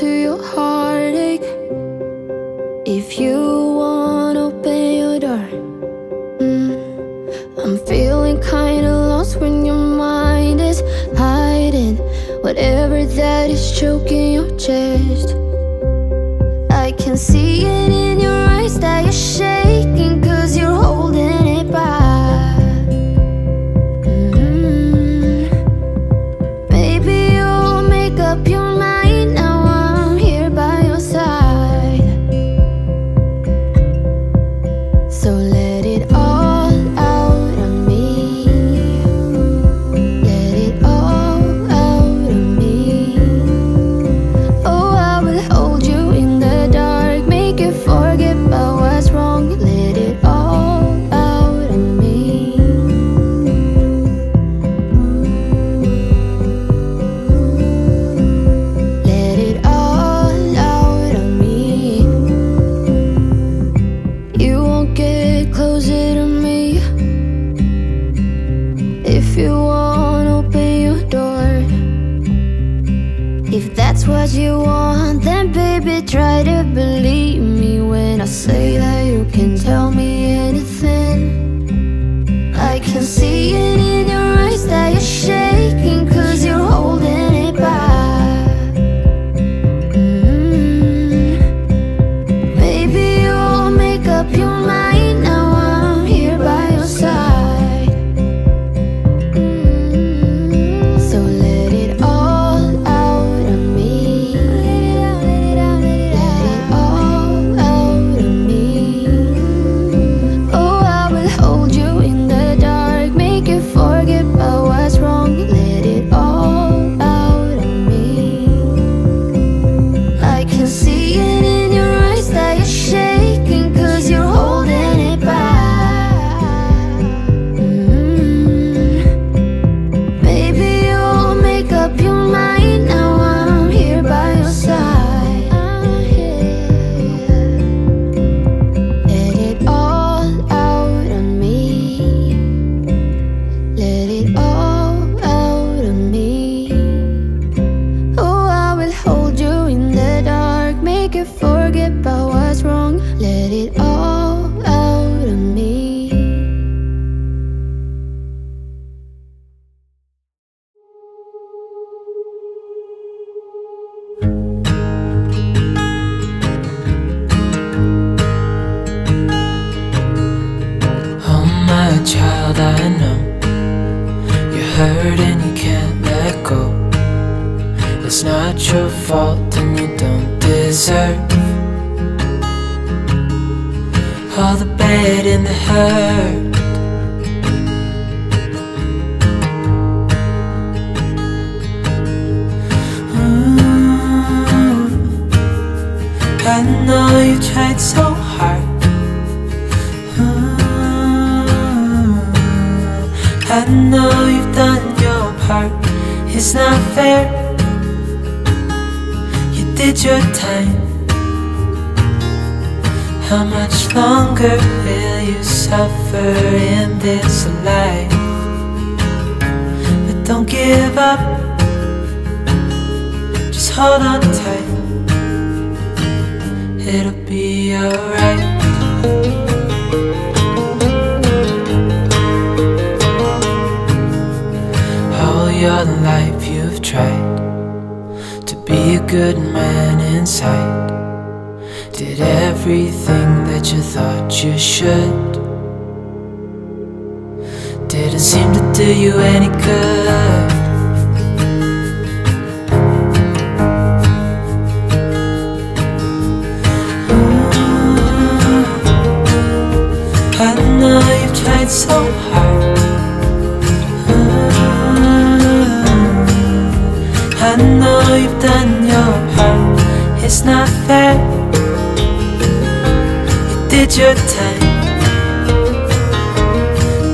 to your heart. good man in sight. Did everything that you thought you should. Didn't seem to do you any good. I know you've tried so hard. it's not fair. You did your time.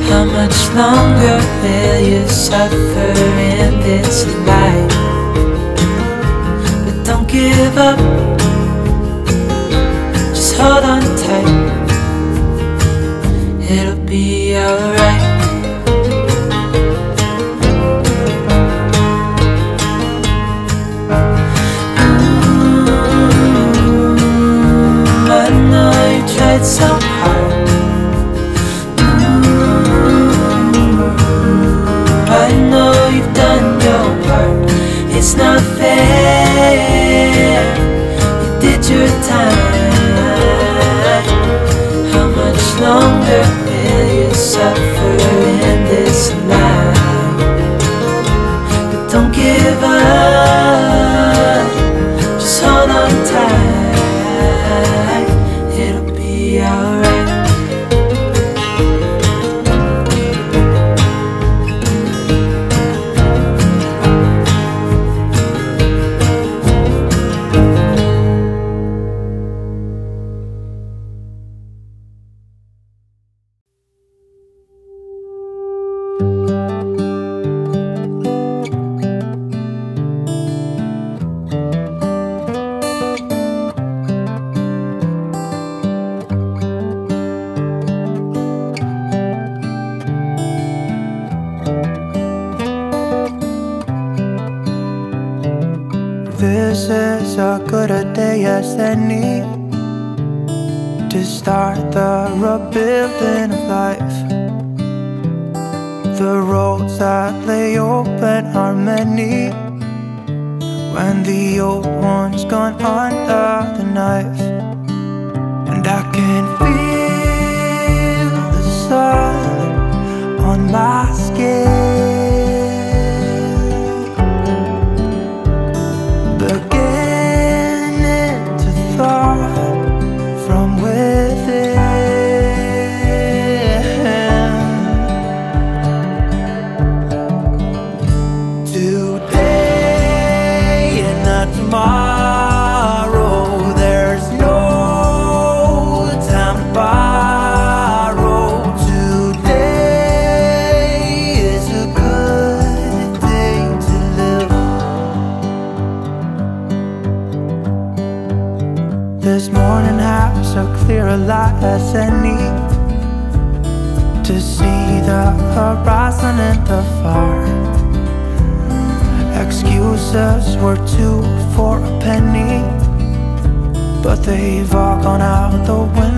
How much longer will you suffer in this life? But don't give up. Just hold on tight. It'll be alright. it's so hard. Mm, I know you've done your part. It's not fair. so good a day as any To start the rebuilding of life. The roads that lay open are many. When the old one's gone under the knife. And I can feel they've all gone out the window.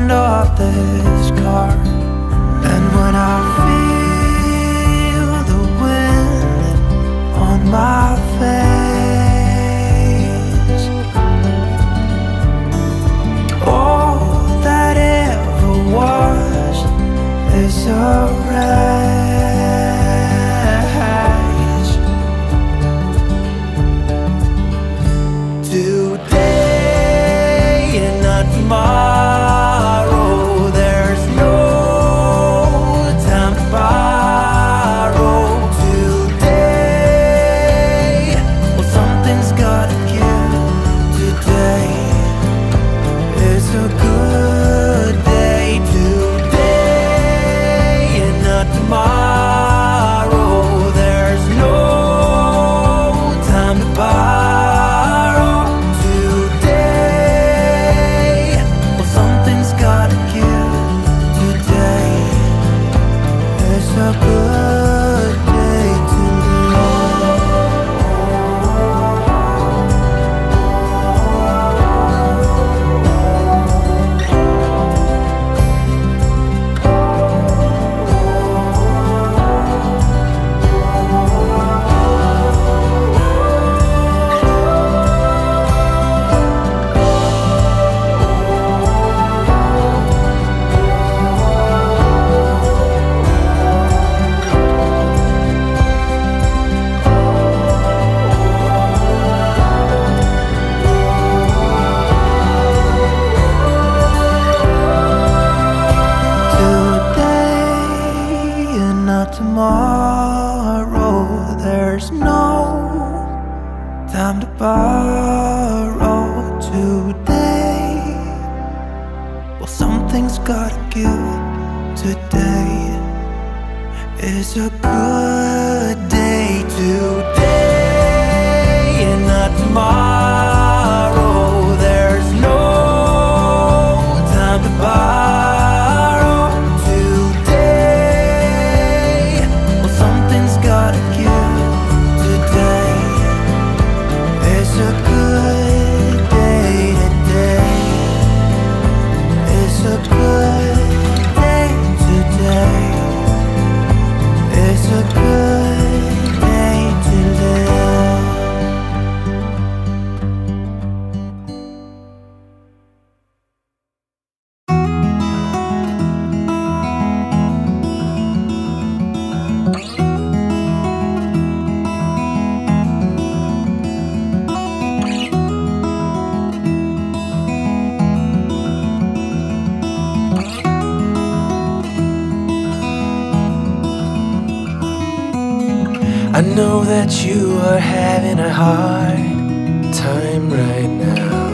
Know that you are having a hard time right now.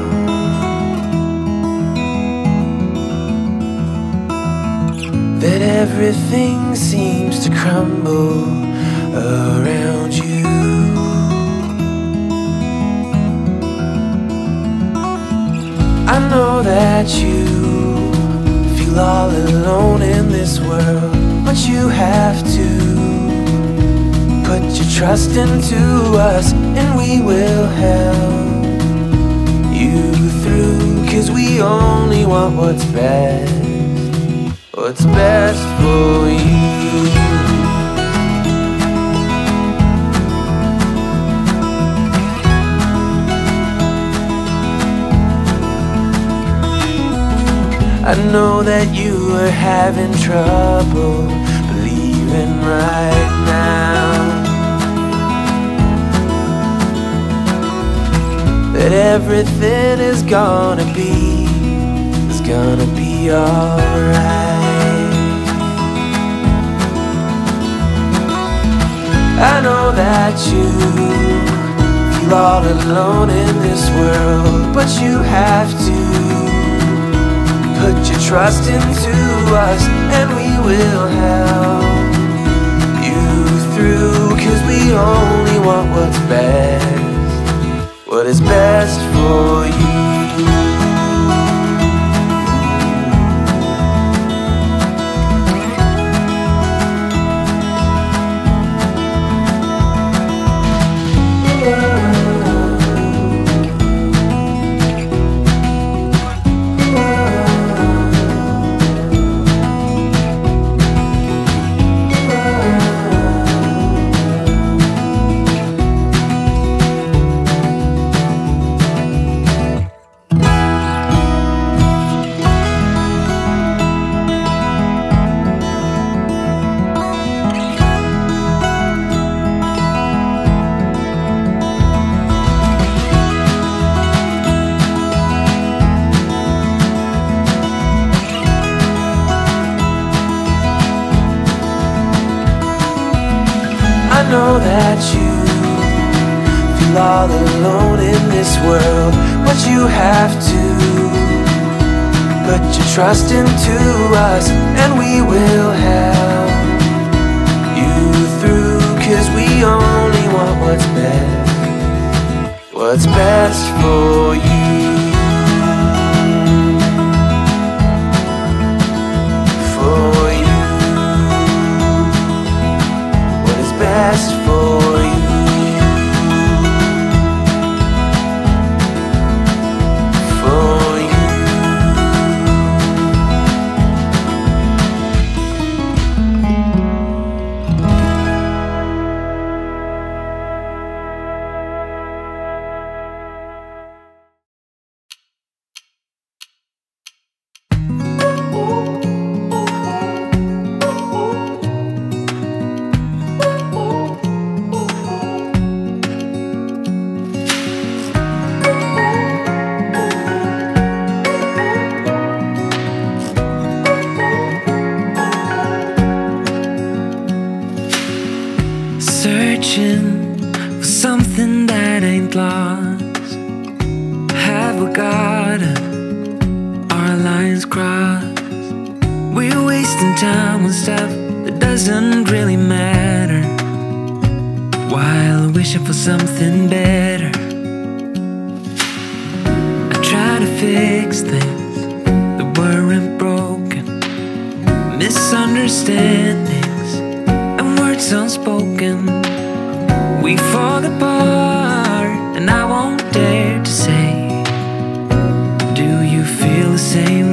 That everything seems to crumble around you. I know that you feel all alone in this world, but you have to put your trust into us, and we will help you through. Cause we only want what's best, what's best for you. I know that you are having trouble believing right that everything is gonna be is gonna be alright. I know that you feel all alone in this world, but you have to put your trust into us and we will help you through cause we only want what's best what is best for you trust into us, and we will ain't lost. Have we got our lines crossed? We're wasting time on stuff that doesn't really matter. While wishing for something better. I try to fix things that weren't broken. Misunderstandings and words unspoken. We fall apart, and I won't dare to say, Do you feel the same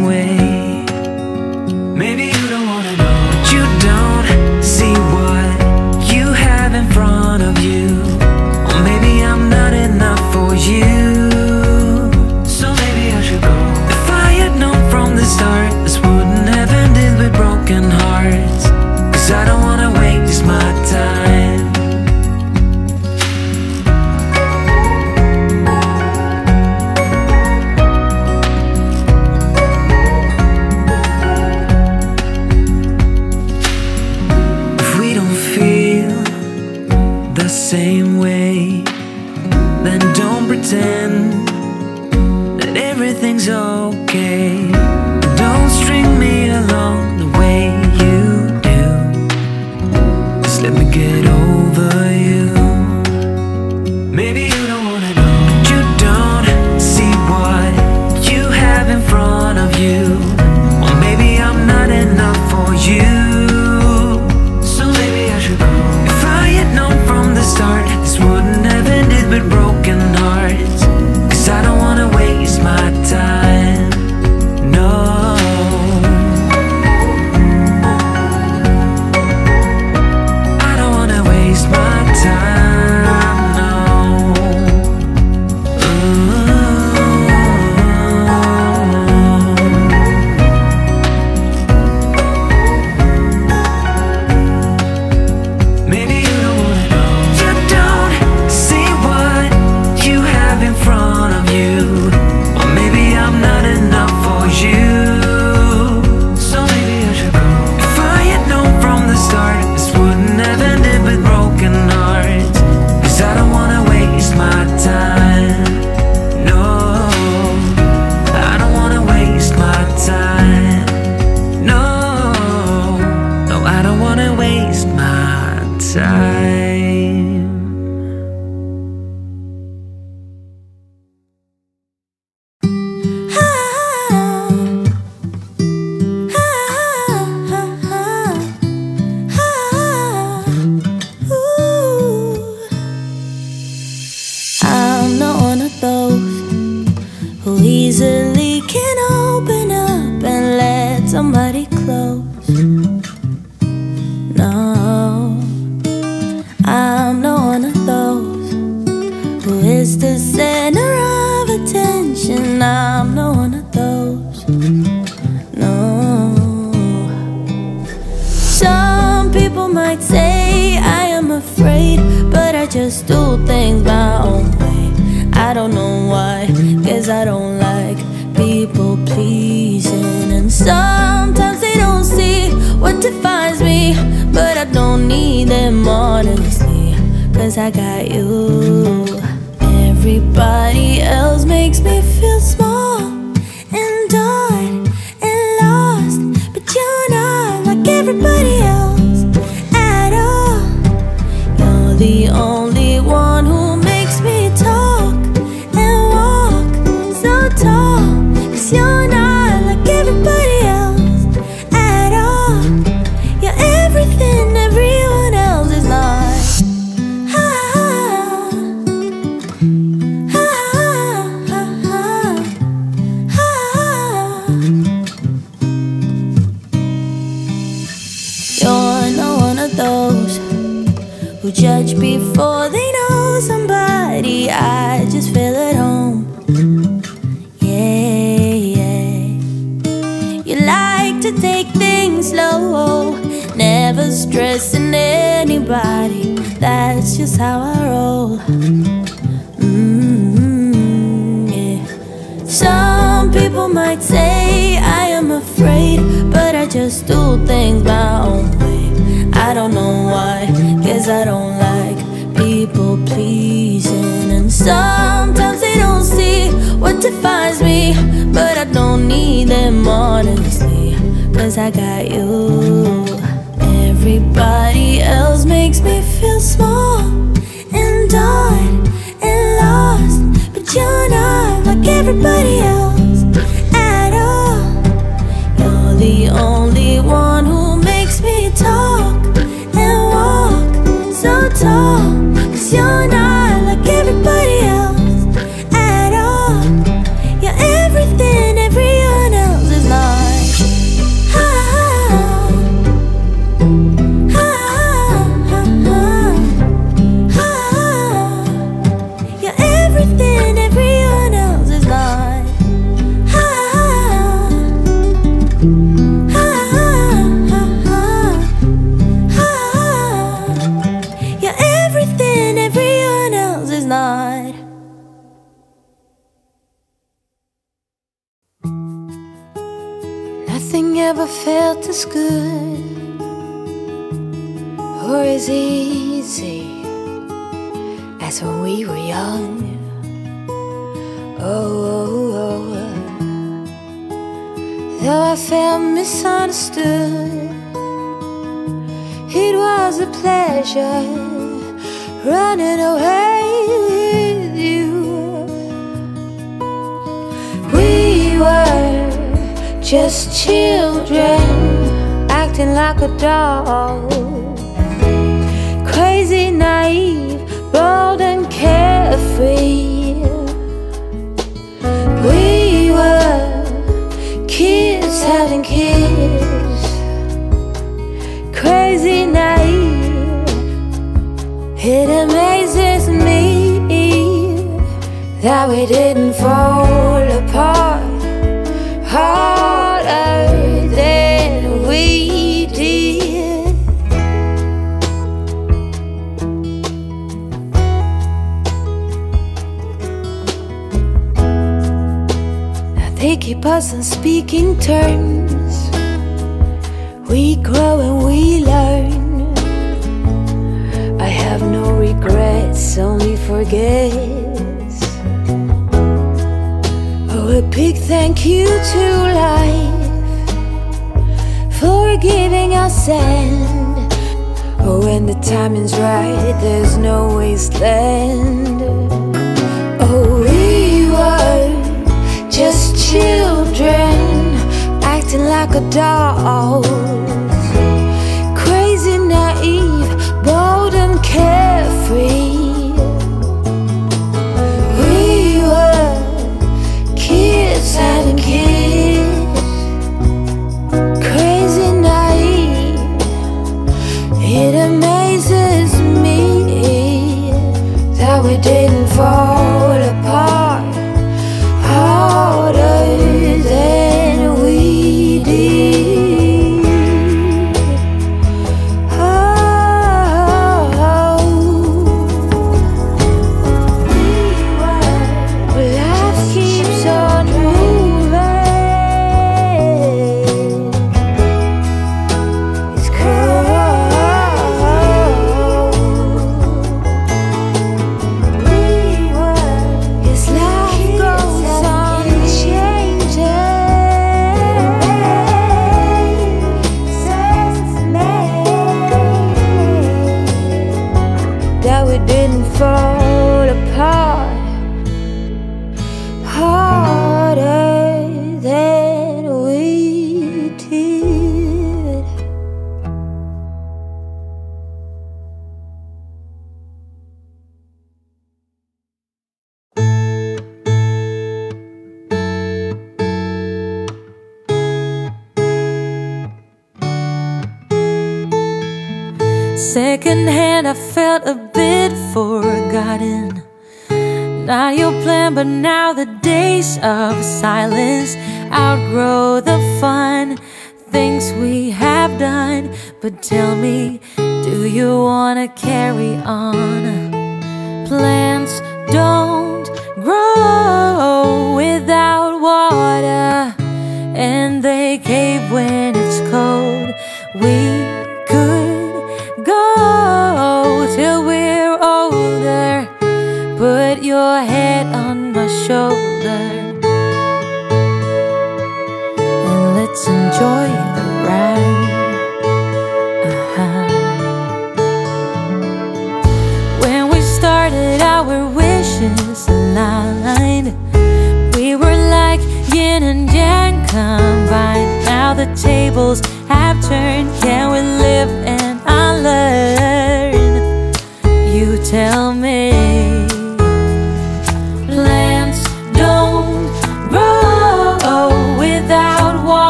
as when we were young. Oh, oh, oh. Though I felt misunderstood, it was a pleasure running away with you. We were just children acting like adults, crazy, naive, carefree. We were kids having kids, crazy, naive. It amazes me that we didn't fall apart harder they keep us on speaking terms. We grow and we learn. I have no regrets, only forgets. Oh, a big thank you to life for giving us sand. Oh, when the timing's right, there's no wasteland. Children acting like adults, crazy, naive, bold, and carefree.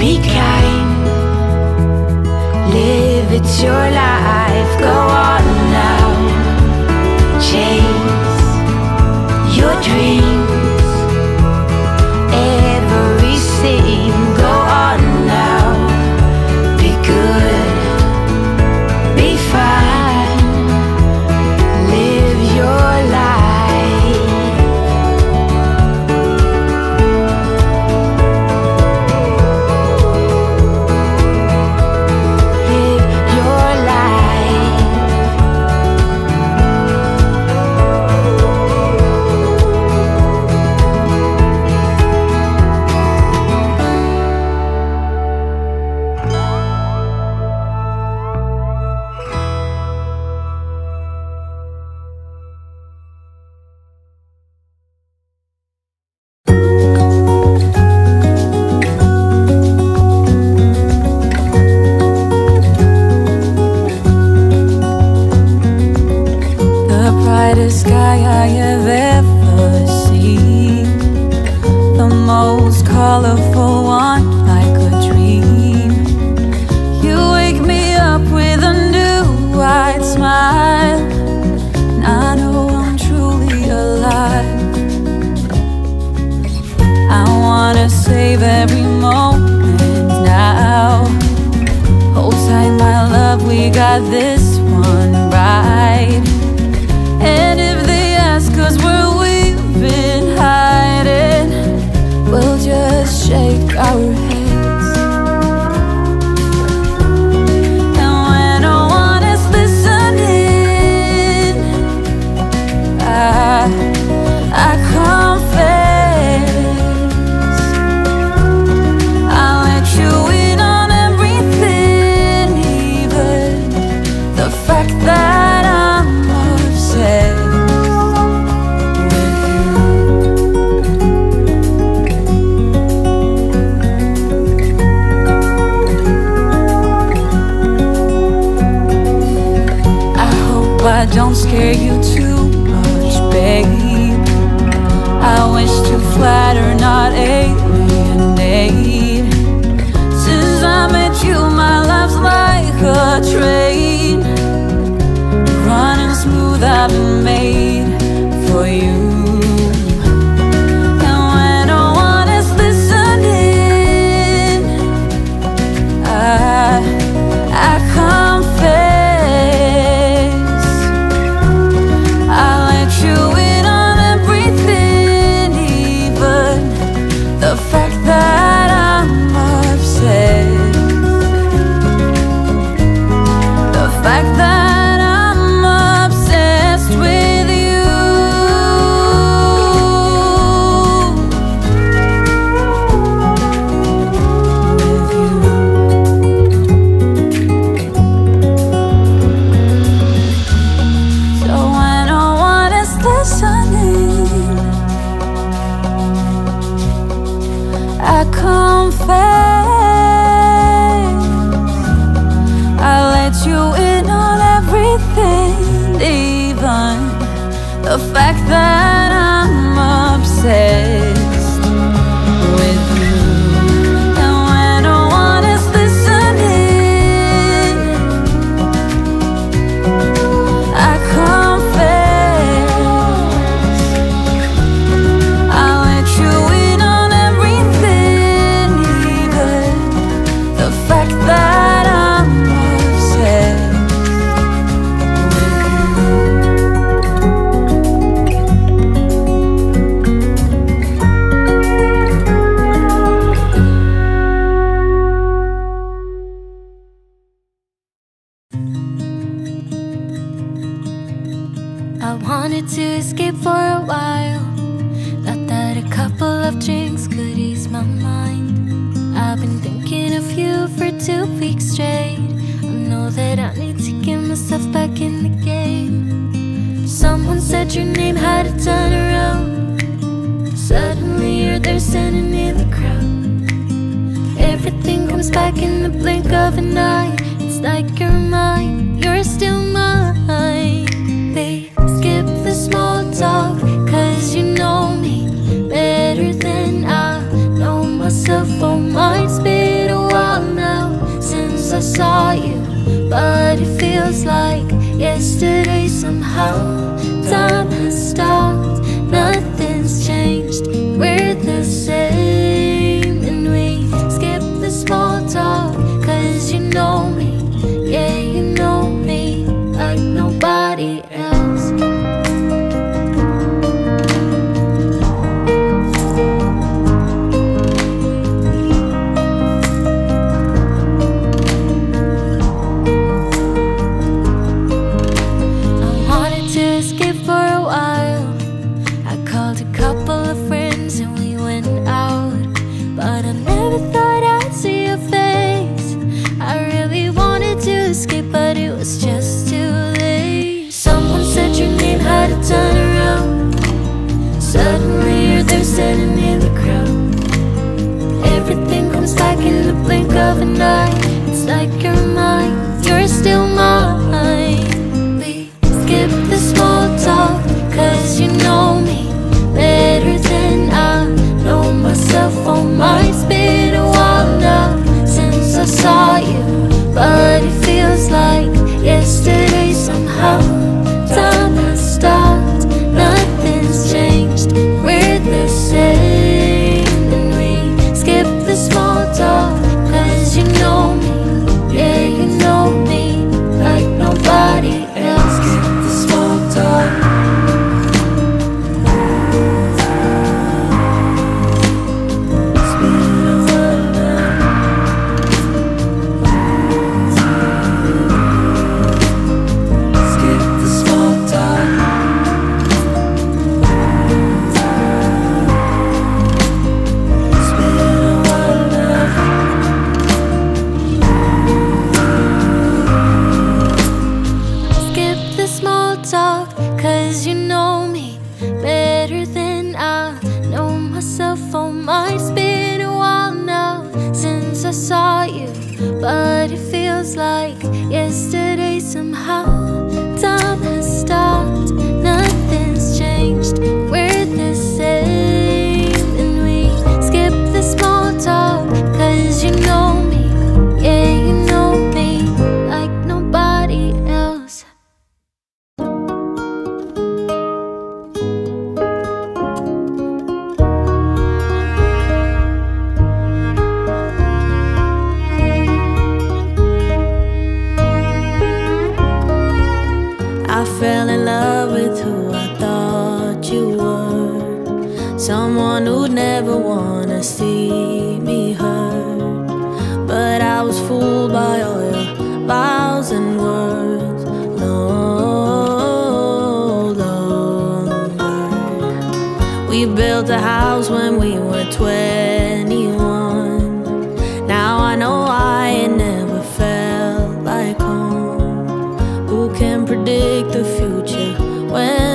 Be kind. Live, it's your life, go on like in the blink of an eye. predict the future. When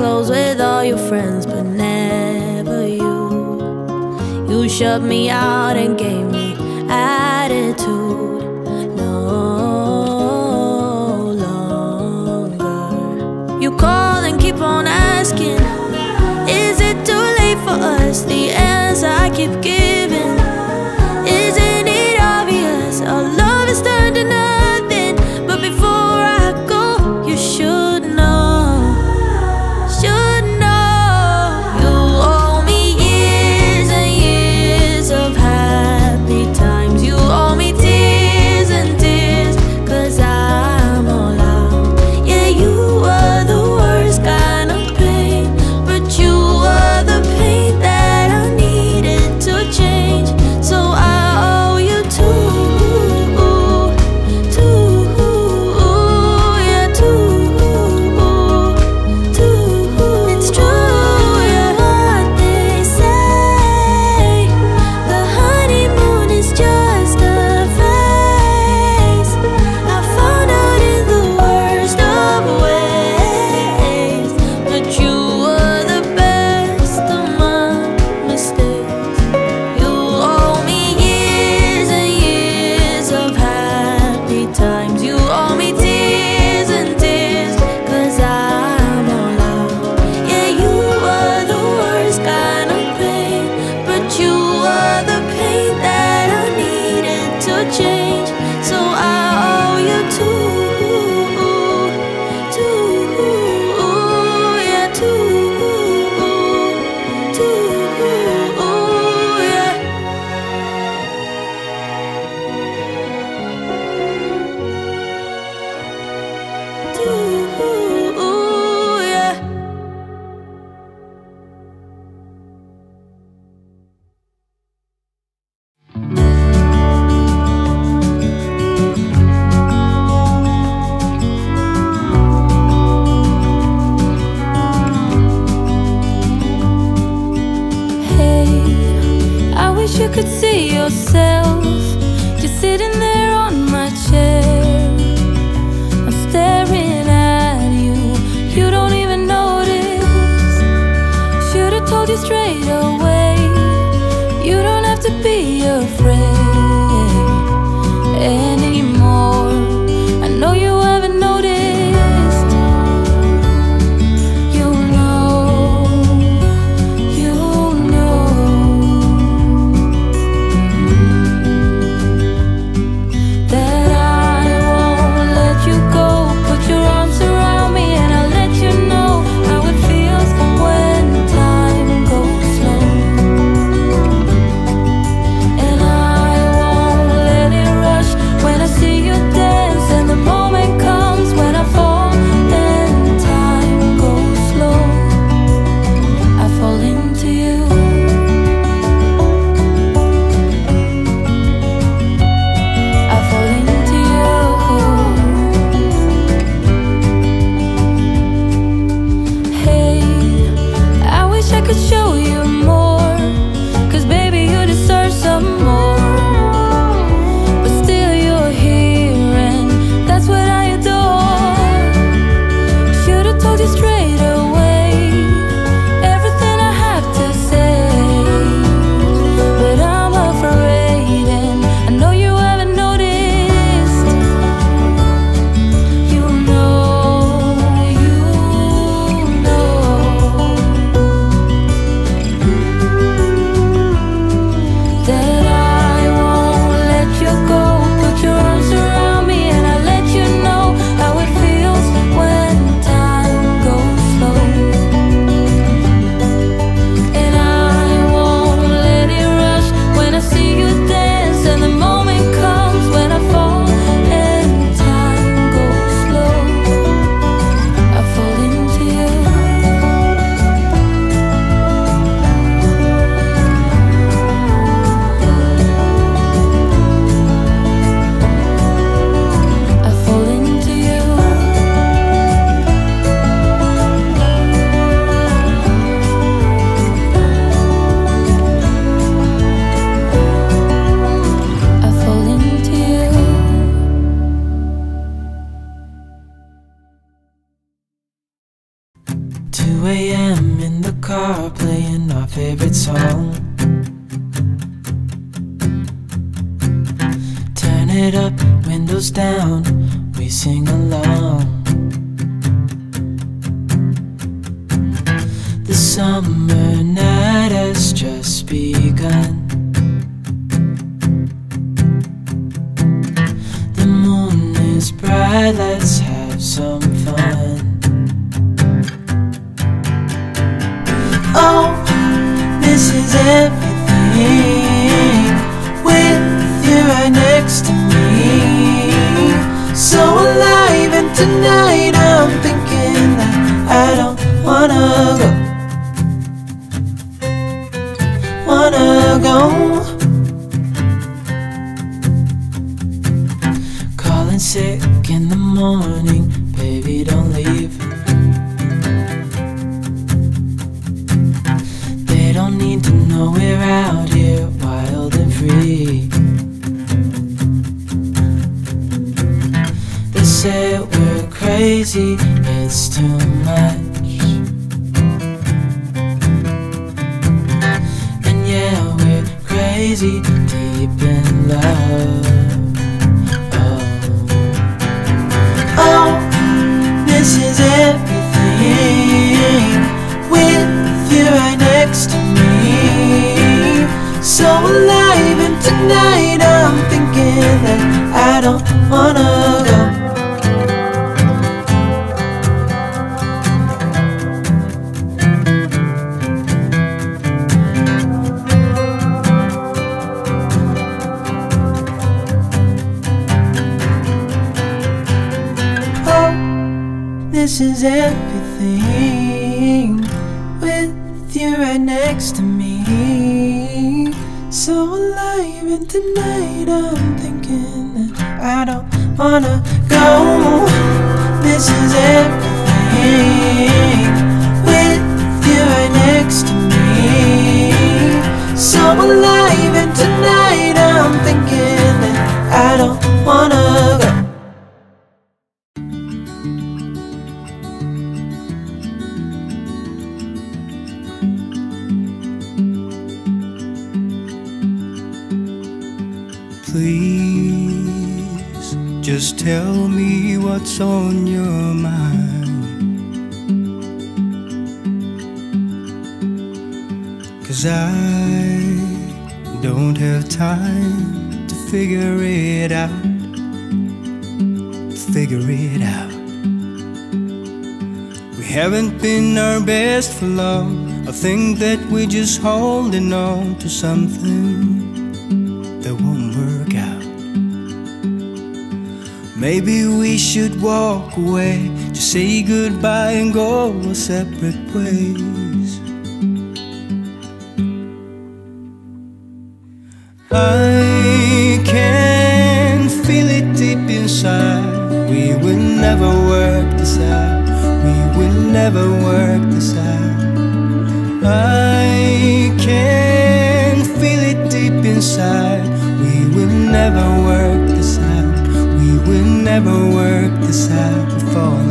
close with all your friends, but never you. You shut me out and gave me attitude. No longer. You call and keep on asking, Is it too late for us? The answer I keep giving. Summer night So alive, and tonight I'm thinking that I don't wanna go. Please just tell me what's on your mind. Cause I time to figure it out. Figure it out. We haven't been our best for long. I think that we're just holding on to something that won't work out. Maybe we should walk away, just say goodbye and go our separate ways. Inside. We will never work this out. We will never work this out. I can feel it deep inside. We will never work this out. We will never work this out. We're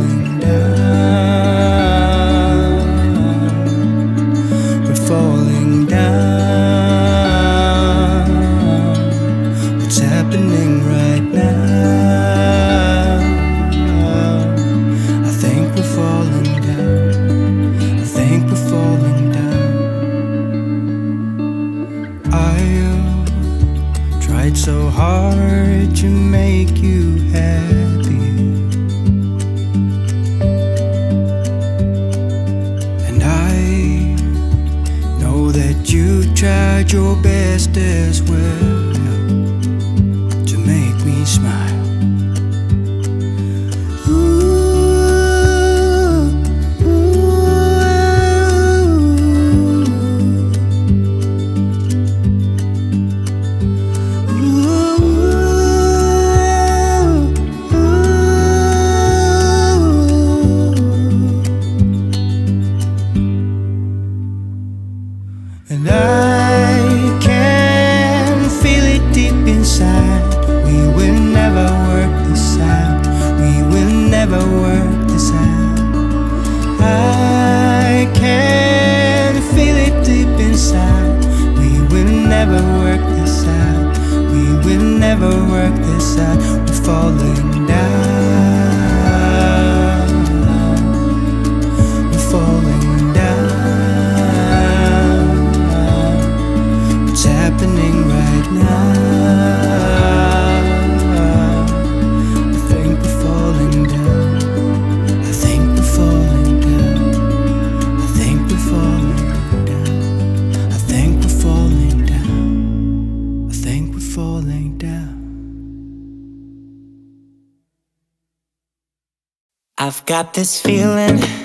got this feeling.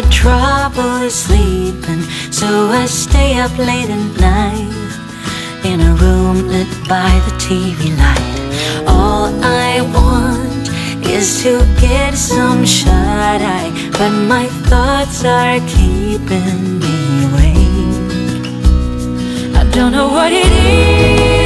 got trouble is sleeping, so I stay up late at night in a room lit by the TV light. All I want is to get some shut eye, but my thoughts are keeping me awake. I don't know what it is.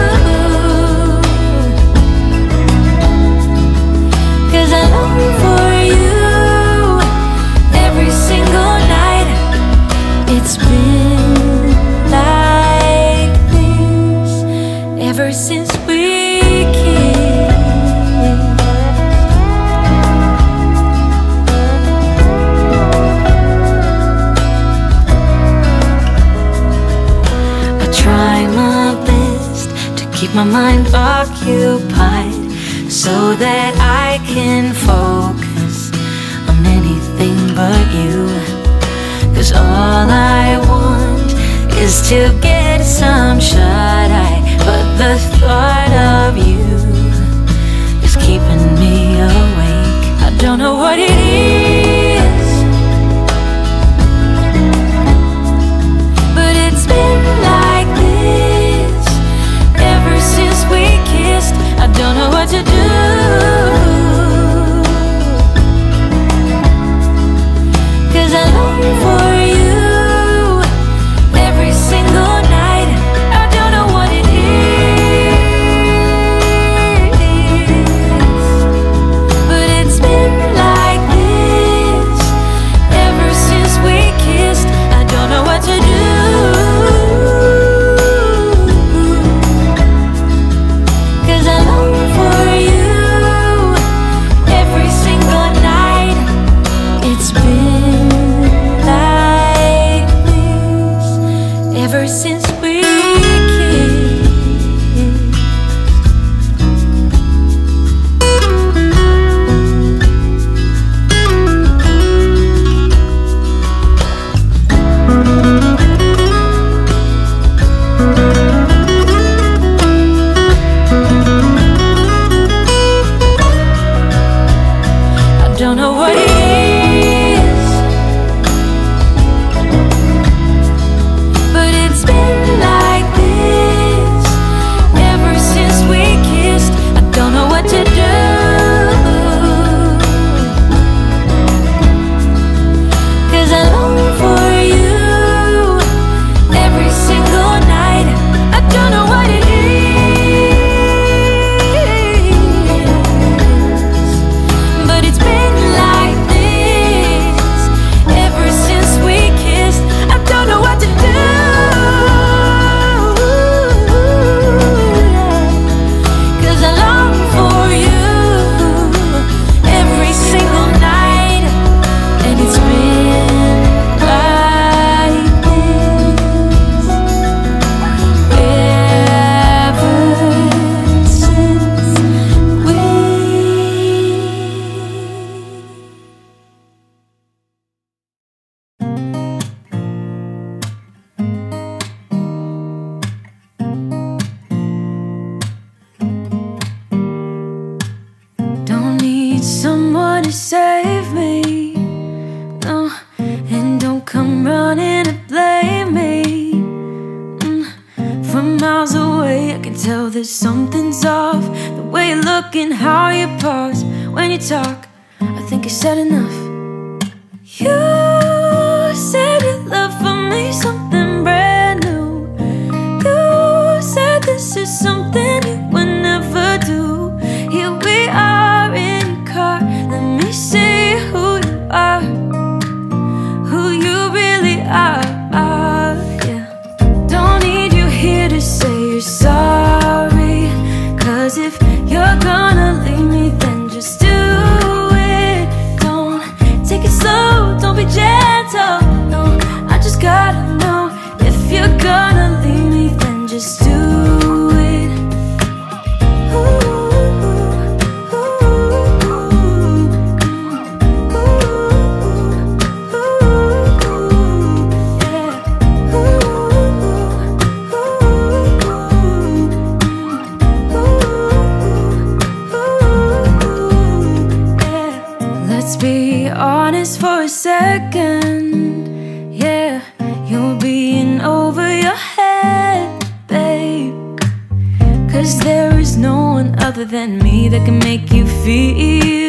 my mind occupied so that I can focus on anything but you. Cause all I want is to get some shut eye, but the thought of you is keeping me awake. I don't know what it is. I don't know what miles away I can tell that something's off. The way you look and how you pause When you talk I think you said enough. You that can make you feel